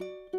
you